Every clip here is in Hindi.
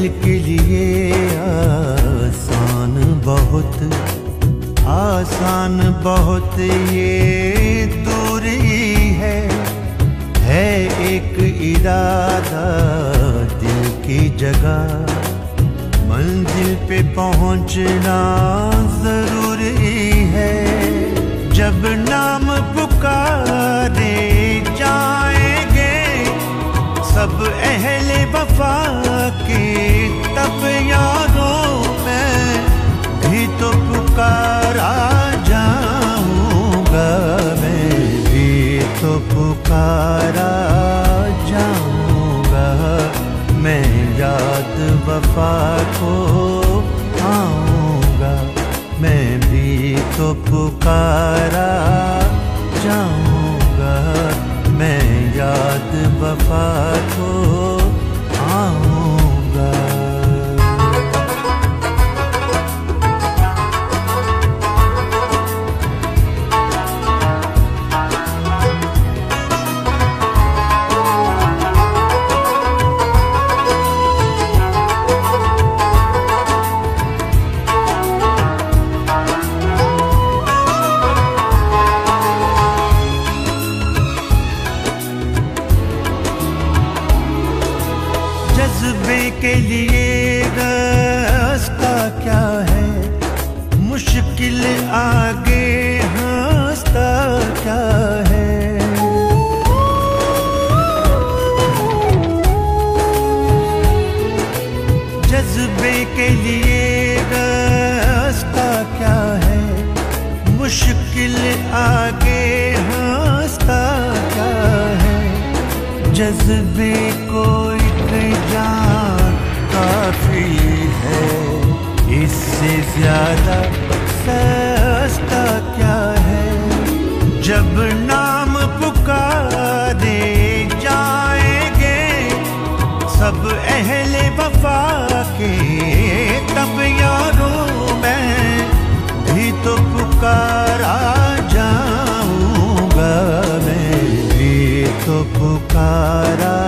दिल के लिए आसान बहुत आसान बहुत ये दूरी है। है एक इरादा दिल की जगह, मंजिल पे पहुँचना ज़रूरी है। जब नाम पुकारे जाएँगे, सब अहले वफा के तब यारों मैं भी तो पुकारा जाऊँगा, मैं भी तो पुकारा जाऊँगा। मैं याद वफा मैं भी तो मैं याद के लिए रास्ता क्या है? मुश्किल आगे हंसता क्या है? जज्बे के लिए रास्ता क्या है? मुश्किल आगे हंसता क्या है? जज्बे को एक जान काफ़ी है। इससे ज़्यादा सस्ता क्या है? जब नाम पुकारे जाएँगे, सब अहले वफा के, तब यारों मैं भी तो पुकारा जाऊँगा मैं। भी तो पुकारा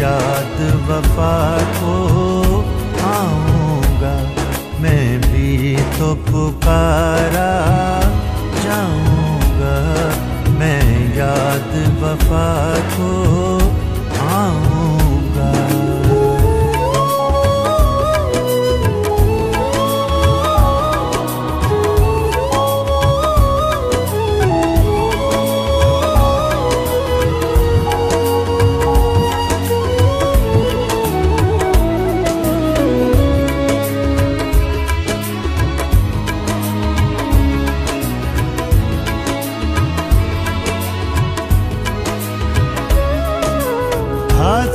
याद वफा को आऊँगा। मैं भी तो पुकारा जाऊँगा। मैं याद वफा को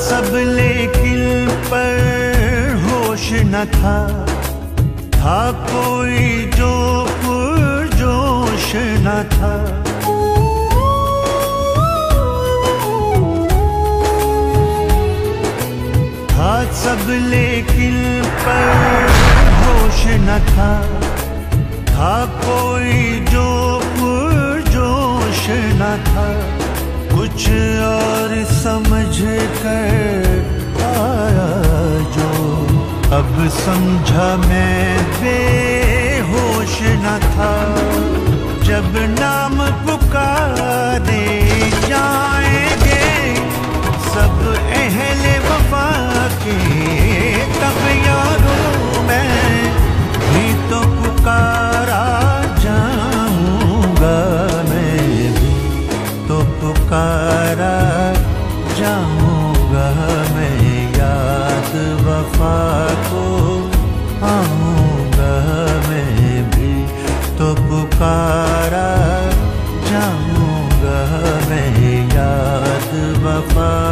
सब लेकिन पर होश न था। था कोई जो पुरजोश न था। हाथ सब लेकिन पर होश न था। था कोई जो पुरजोश न था। कुछ और समझ कर आया जो अब समझा मैं बेहोश न था। जब नाम पुकारे रहे याद वफा